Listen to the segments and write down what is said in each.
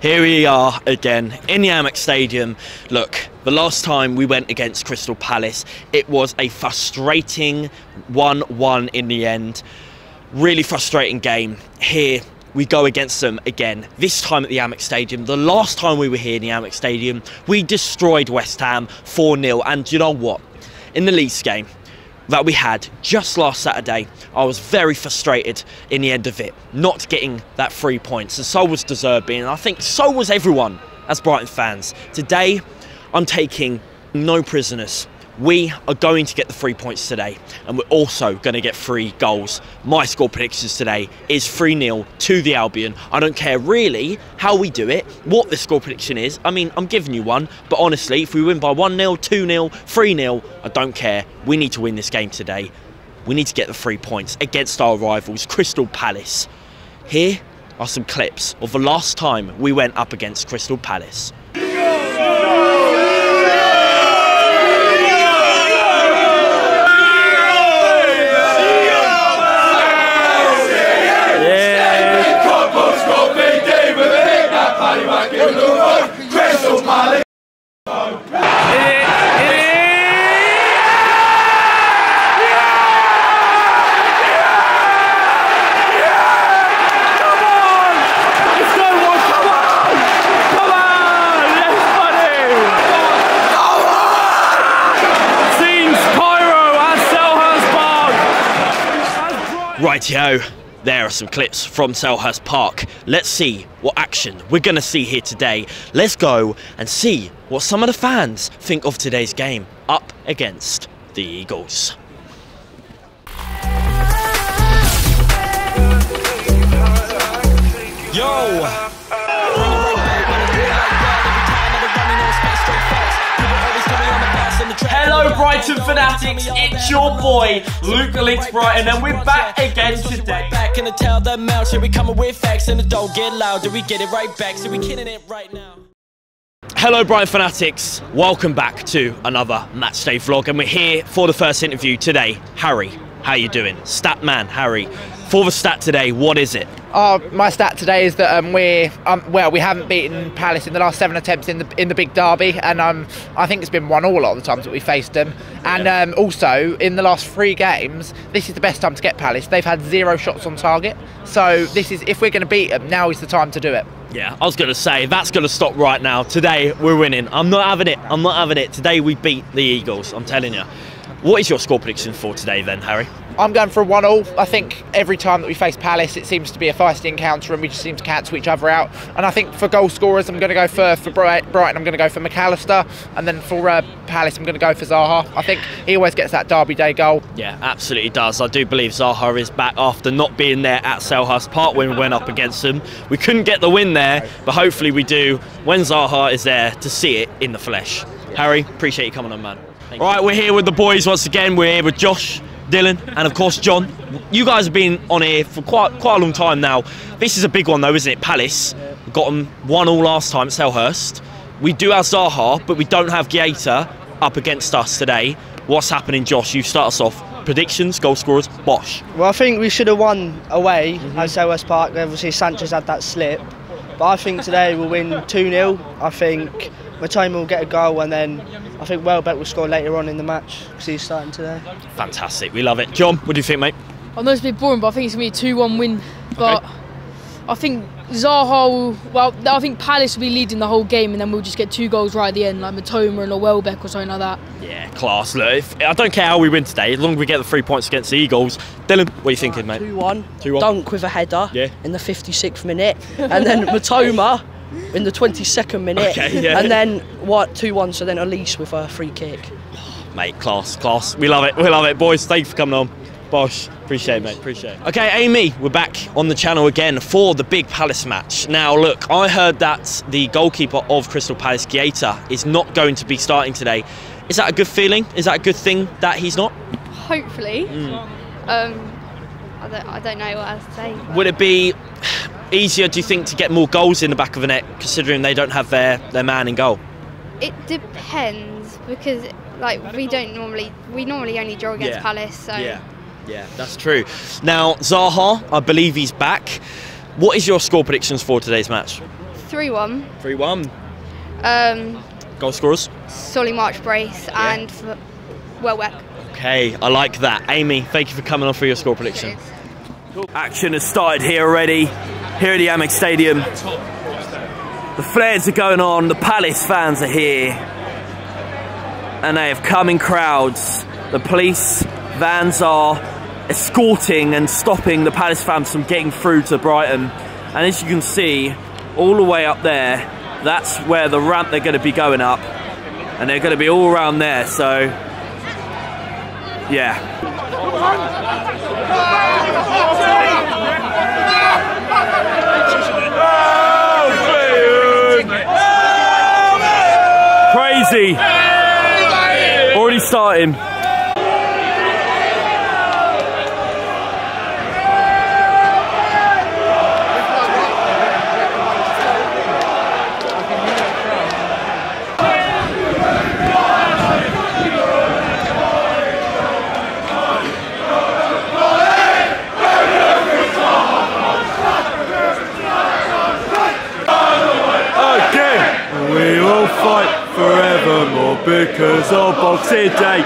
Here we are again in the Amex Stadium. Look, the last time we went against Crystal Palace, it was a frustrating 1 1 in the end. Really frustrating game. Here we go against them again, this time at the Amex Stadium. The last time we were here in the Amex Stadium, we destroyed West Ham 4 0. And you know what? In the Leeds game, that we had just last Saturday, I was very frustrated in the end of it, not getting that three points, and so was De and I think so was everyone as Brighton fans. Today, I'm taking no prisoners. We are going to get the three points today, and we're also going to get three goals. My score predictions today is 3 0 to the Albion. I don't care really how we do it, what the score prediction is. I mean, I'm giving you one, but honestly, if we win by 1 0, 2 0, 3 0, I don't care. We need to win this game today. We need to get the three points against our rivals, Crystal Palace. Here are some clips of the last time we went up against Crystal Palace. Rightio, there are some clips from Selhurst Park. Let's see what action we're going to see here today. Let's go and see what some of the fans think of today's game up against the Eagles. Yo! Hello, Brighton fanatics. It's your boy Luke Linx Brighton, and we're back again today. Back in the tell them out, here we coming with facts and it don't get louder. We get it right back, so we killing it right now. Hello, Brighton fanatics. Welcome back to another matchday vlog, and we're here for the first interview today. Harry, how you doing? Stat man, Harry. For the stat today, what is it? Oh, my stat today is that um, we're um, well, we haven't beaten Palace in the last seven attempts in the in the big derby, and um, I think it's been one all a lot of the times that we faced them. And um, also in the last three games, this is the best time to get Palace. They've had zero shots on target, so this is if we're going to beat them, now is the time to do it. Yeah, I was going to say that's going to stop right now. Today we're winning. I'm not having it. I'm not having it. Today we beat the Eagles. I'm telling you. What is your score prediction for today, then, Harry? I'm going for a one all. I think every time that we face Palace, it seems to be a feisty encounter, and we just seem to cancel each other out. And I think for goal scorers, I'm going to go for for Bright- Brighton. I'm going to go for Mac Allister, and then for uh, Palace, I'm going to go for Zaha. I think he always gets that Derby Day goal. Yeah, absolutely does. I do believe Zaha is back after not being there at Selhurst Park when we went up against them. We couldn't get the win there, but hopefully we do when Zaha is there to see it in the flesh. Harry, appreciate you coming on, man. All right, we're here with the boys once again. We're here with Josh, Dylan, and of course John. You guys have been on here for quite quite a long time now. This is a big one though, isn't it? Palace we got them one all last time at Selhurst. We do have Zaha, but we don't have Guaita up against us today. What's happening, Josh? You start us off. Predictions, goal scorers, Bosch. Well, I think we should have won away Mm-hmm. at Selhurst Park. Obviously, Sanchez had that slip. But I think today we'll win 2 0. I think Mitoma will get a goal, and then I think Welbeck will score later on in the match because he's starting today. Fantastic, we love it. John, what do you think, mate? I know it's a bit boring, but I think it's going to be a 2 1 win. But I think Zaha will, well, I think Palace will be leading the whole game and then we'll just get two goals right at the end, like Mitoma and a Welbeck or something like that. Yeah, class. Look, if, I don't care how we win today, as long as we get the three points against the Eagles. Dylan, what are you thinking, mate? 2 1. 2-1. Dunk with a header Yeah. in the 56th minute. And then Mitoma in the 22nd minute. Okay, yeah. And then what? 2 1. So then Elise with a free kick. Mate, class, class. We love it, we love it. Boys, thank you for coming on. Bosh, appreciate it, mate, appreciate it. Okay, Amy, we're back on the channel again for the big Palace match. Now, look, I heard that the goalkeeper of Crystal Palace, Guaita, is not going to be starting today. Is that a good feeling? Is that a good thing that he's not? Hopefully. Hmm. Um, I don't, I don't know what else to say. Would it be easier, do you think, to get more goals in the back of the net, considering they don't have their, their man in goal? It depends because like we don't normally we normally only draw against Yeah. Palace, so Yeah, yeah, that's true. Now, Zaha, I believe he's back. What is your score predictions for today's match? Three one. 3 1. Um, Goal scorers? Solly March Brace and f- Welbeck. Okay, I like that. Amy, thank you for coming on for your score prediction. Action has started here already, here at the Amex Stadium. The flares are going on, the Palace fans are here, and they have come in crowds. The police vans are escorting and stopping the Palace fans from getting through to Brighton. And as you can see, all the way up there, that's where the ramp they're going to be going up. And they're going to be all around there, so yeah. Crazy. Already starting. Of Boxing Day.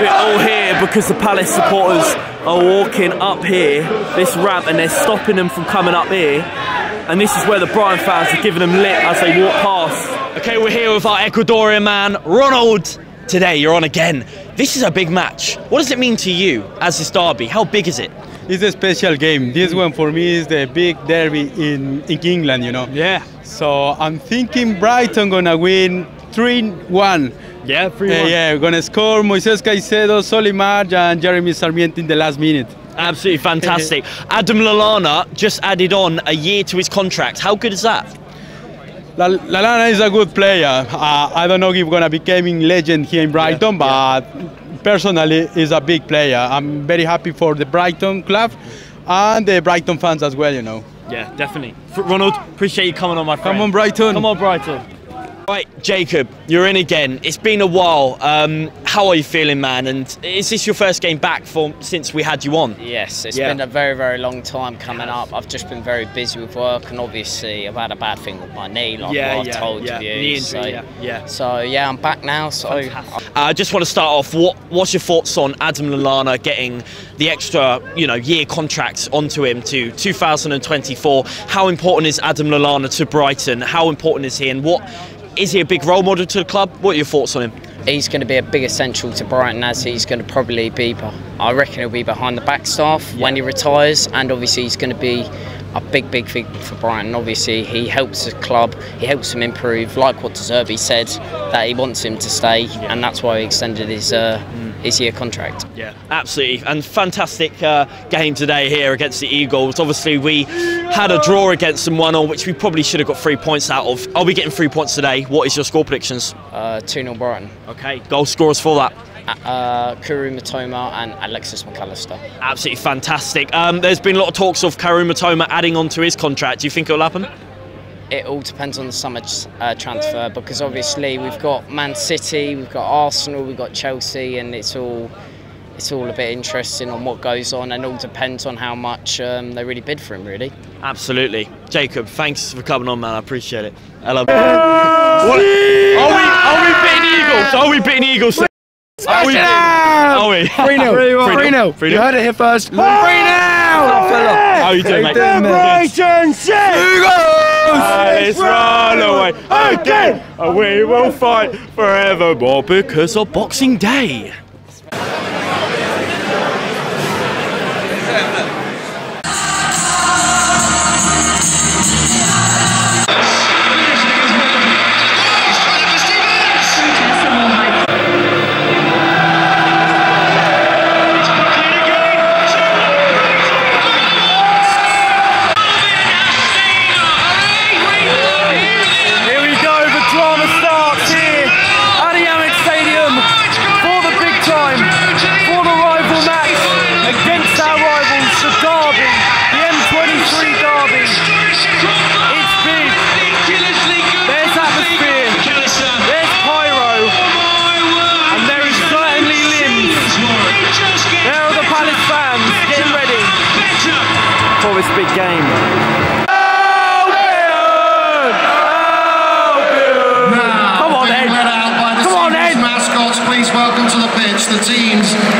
We're all here because the Palace supporters are walking up here, this ramp, and they're stopping them from coming up here. And this is where the Brighton fans are giving them lit as they walk past. Okay, we're here with our Ecuadorian man, Ronald. Today, you're on again. This is a big match. What does it mean to you as this derby? How big is it? It's a special game. This one for me is the big derby in, in England, you know. Yeah. So I'm thinking Brighton gonna win 3-1. Yeah, 3 Uh, yeah, we're gonna score Moises Caicedo, Solly March, and Jeremy Sarmiento in the last minute. Absolutely fantastic. Adam Lallana just added on a year to his contract. How good is that? La- Lallana is a good player. Uh, I don't know if he's gonna be becoming legend here in Brighton, but personally, is a big player. I'm very happy for the Brighton club and the Brighton fans as well. You know. Yeah, definitely. Ronald, appreciate you coming on, my friend. Come on, Brighton. Come on, Brighton. Right, Jacob, you're in again. It's been a while. Um, how are you feeling, man? And is this your first game back for since we had you on? Yes, it's Yeah. been a very, very long time coming up. I've just been very busy with work, and obviously I've had a bad thing with my knee, like Yeah, I've yeah, told yeah. you. Knee injury, so, yeah, yeah. So yeah, I'm back now. So Uh, I just want to start off. What What's your thoughts on Adam Lallana getting the extra, you know, year contract onto him to 2024? How important is Adam Lallana to Brighton? How important is he, and what is he a big role model to the club? What are your thoughts on him? he's going to be a big essential to Brighton as he's going to probably be. I reckon he'll be behind the back staff when he retires, and obviously he's going to be a big, big thing for Brighton. Obviously, he helps the club, he helps them improve. Like what De Zerbi said, that he wants him to stay, and that's why he extended his uh, his year contract. Yeah, absolutely. And fantastic uh, game today here against the Eagles. Obviously, we had a draw against them 1 0, which we probably should have got three points out of. Are we getting three points today? What is your score predictions? Uh, 2 0 Brighton. Okay, goal scorers for that. Uh, Kaoru Mitoma and Alexis Mac Allister. Absolutely fantastic. Um, there's been a lot of talks of Kaoru Mitoma adding on to his contract. Do you think it'll happen? It all depends on the summer uh, transfer because obviously we've got Man City, we've got Arsenal, we've got Chelsea, and it's all it's all a bit interesting on what goes on, and all depends on how much um, they really bid for him, really. Absolutely. Jacob, thanks for coming on, man. I appreciate it. Hello. What? Are we, are we beating Eagles? Are we beating Eagles? Are we? Are we? 3 0. 3 0. 3 You heard it here first. 3 0. How are you doing, mate? Celebration Ah, let's run away. again, and we will fight forevermore because of Boxing Day. The teams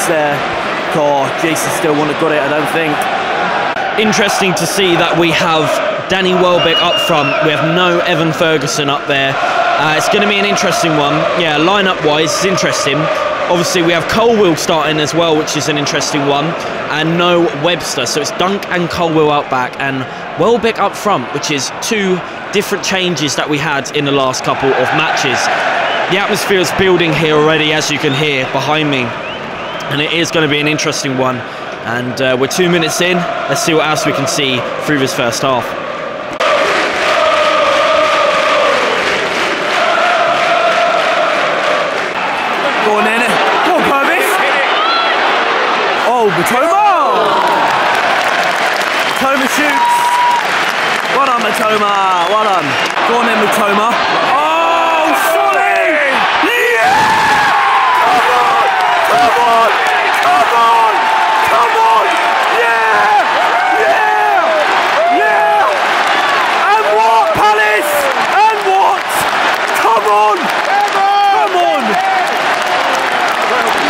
post there. Oh, Jason Steele wouldn't have got it, I don't think. Interesting to see that we have Danny Welbeck up front. We have no Evan Ferguson up there. Uh, it's going to be an interesting one. Yeah, lineup wise, it's interesting. Obviously, we have Colwill starting as well, which is an interesting one, and no Webster. So it's Dunk and Colwill out back, and Welbeck up front, which is two different changes that we had in the last couple of matches. The atmosphere is building here already, as you can hear behind me, and it is going to be an interesting one. And uh, we're two minutes in. Let's see what else we can see through this first half. Go on then. Go on, Pervis. Oh, Mitoma. Mitoma shoots. Well done, Mitoma. Well done. Go on then, Mitoma. Oh, solid. Yeah! Come on. Come on. Come on. Come on. Yeah. Yeah. Yeah. And what, Palace? And what? Come on. Come on.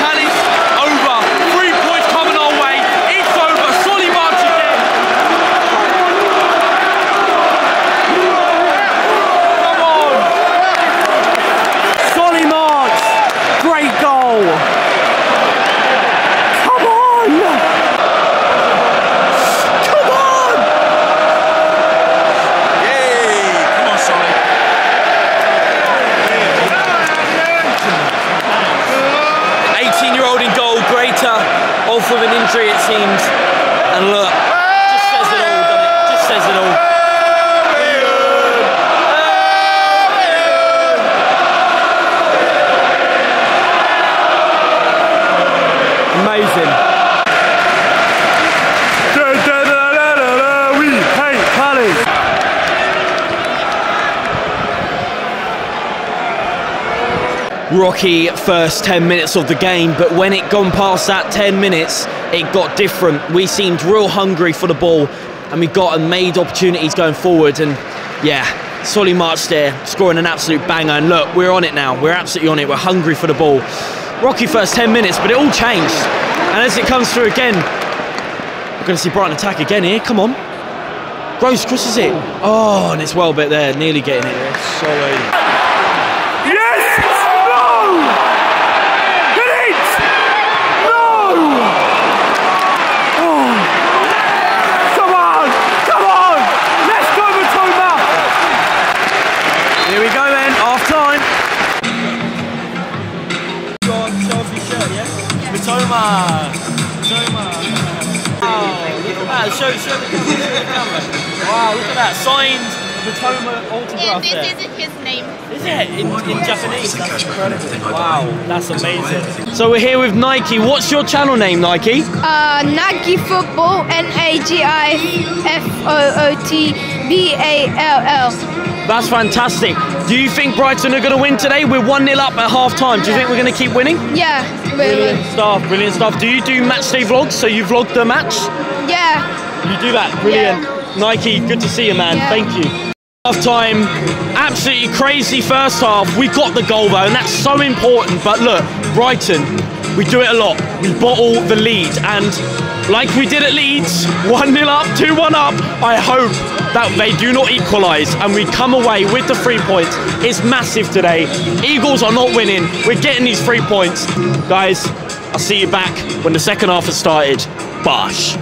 Palace over. Three points coming our way. It's over. Solly March again. Come on! Solly March! Great goal! Come on! Come on! Yay! Come on, Solly. 18 year old in goal, greater, off with an injury it seems. And look, just says it all, doesn't it? Just says it all. Amazing. We hate rocky first 10 minutes of the game, but when it gone past that 10 minutes, it got different. We seemed real hungry for the ball, and we got and made opportunities going forward. And yeah, Solly March there, scoring an absolute banger. And look, we're on it now. We're absolutely on it. We're hungry for the ball. Rocky first 10 minutes, but it all changed. And as it comes through again, we're going to see Brighton attack again here. Come on. Gross crosses it. Oh, and it's Welbeck there, nearly getting it. Solid. Show, show the camera, show the camera. Wow, look at that. Signed Mitoma autograph there. isn't his name. Is it? In, in Japanese? That's incredible. Wow, that's amazing. So we're here with Nike. What's your channel name, Nike? Uh, Nagi Football, N A G I F O O T B A L L. That's fantastic. Do you think Brighton are going to win today? We're 1 0 up at half time. Do you think we're going to keep winning? Yeah, Brilliant really. stuff, brilliant stuff. Do you do match day vlogs? So you vlog the match? Yeah. You do that, brilliant. Nike, good to see you, man. Yeah. Thank you. Half time, absolutely crazy first half. We got the goal though, and that's so important. But look, Brighton, we do it a lot. We bottle the lead, and like we did at Leeds, 1 0 up, 2 1 up. I hope that they do not equalise and we come away with the three points. It's massive today. Eagles are not winning. We're getting these three points. Guys, I'll see you back when the second half has started. Bosh.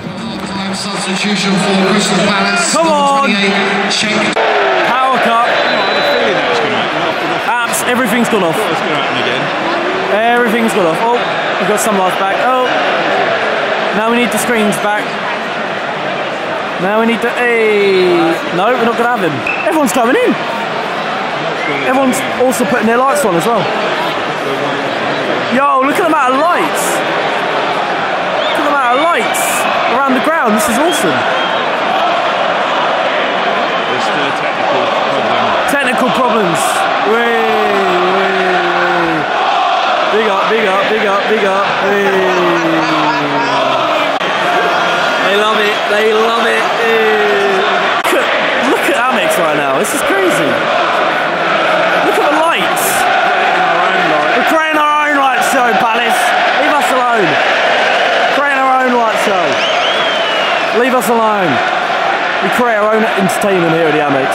Substitution for Crystal Palace. Come on. Check. Power Cup. Apps, everything's gone off. Everything's gone off. Oh, we've got some life back. Oh, now we need the screens back. Now we need to. Hey, no, we're not going to have him. Everyone's coming in. Everyone's also putting their lights on as well. Yo, look at the amount of lights. Look at the amount of lights around the ground. This is awesome. There's still a technical problem. Technical problems. Way, way, way. Big up, big up, big up, big up. Hey. They love it. They love it. Look at, look at Amex right now. This is crazy. Look at the lights. We're creating our own light show, Palace. Leave us alone. Creating our own light show. Leave us alone. We create our own entertainment here at the Amex.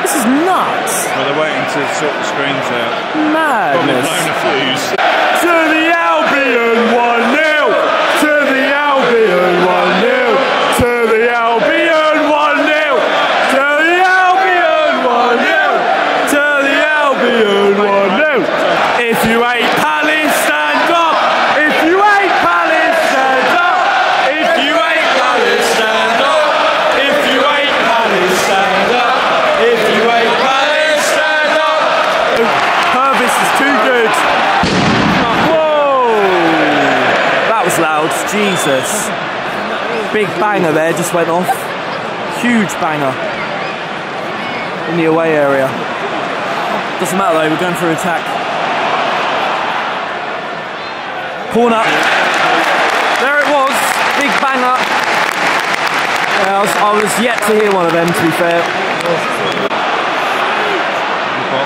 This is nuts. Well, they're waiting to sort the screens out. Probably Madness. blown a fuse. Jesus. Big banger there just went off. Huge banger. In the away area. Doesn't matter though, we're going for an attack. Corner. There it was. Big banger. I, was, I was yet to hear one of them, to be fair.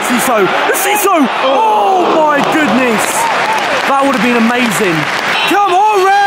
Siso. Siso! Oh my goodness! That would have been amazing. Come on, Red!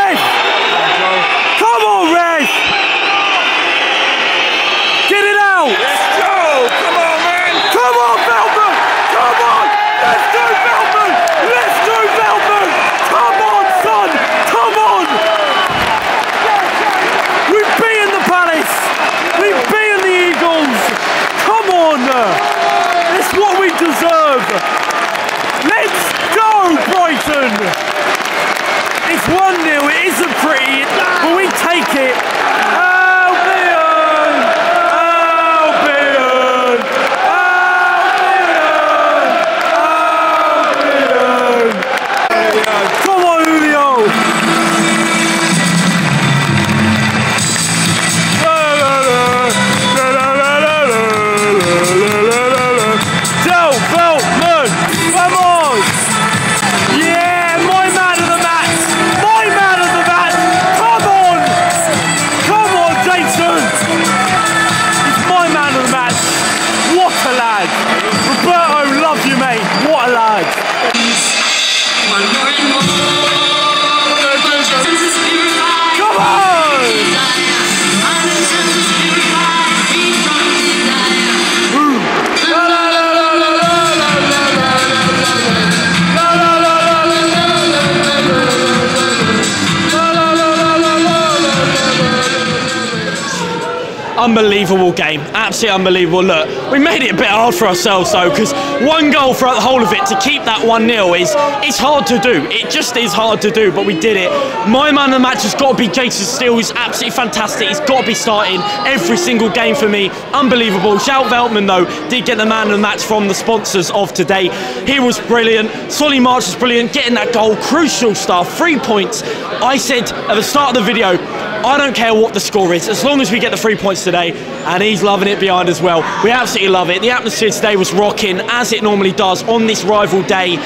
Unbelievable game, absolutely unbelievable. Look, we made it a bit hard for ourselves though, because one goal throughout the whole of it to keep that 1 0 is it's hard to do. It just is hard to do, but we did it. My man of the match has got to be Jason Steele. He's absolutely fantastic. He's got to be starting every single game for me. Unbelievable. Shout Veltman though did get the man of the match from the sponsors of today. He was brilliant. Solly March was brilliant. Getting that goal, crucial stuff. Three points. I said at the start of the video, I don't care what the score is, as long as we get the three points today, and he's loving it behind as well. We absolutely love it. The atmosphere today was rocking, as it normally does on this rival day.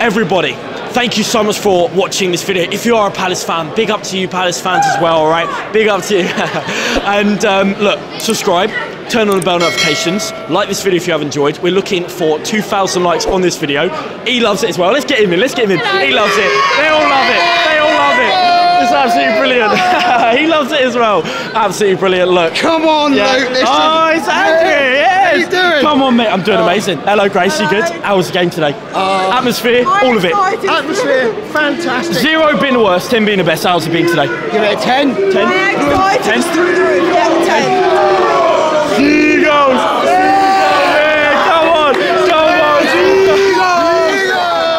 Everybody, thank you so much for watching this video. If you are a Palace fan, big up to you Palace fans as well, all right? Big up to you. and um, look, subscribe, turn on the bell notifications, like this video if you have enjoyed. We're looking for 2,000 likes on this video. He loves it as well. Let's get him in, let's get him in. He loves it. They all love it. They all love it. It's absolutely brilliant. he loves it as well. Absolutely brilliant. Look. Come on, Yeah. Luke. Listen. Oh, it's Andrew. Yes. How you doing? Come on, mate. I'm doing oh. amazing. Hello, Grace. You good? How was the game today? Oh. Atmosphere, all of it. Atmosphere, fantastic. Zero being the worst, ten being the best. How's it been today? Give it a 10. 10? 10? Yeah, 10. Seagulls! Yeah, come on! Come on!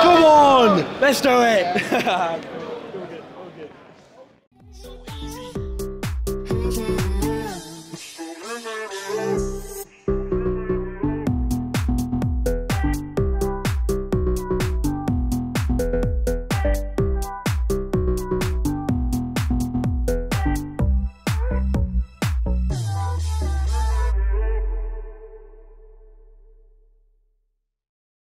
Come on! Let's do it!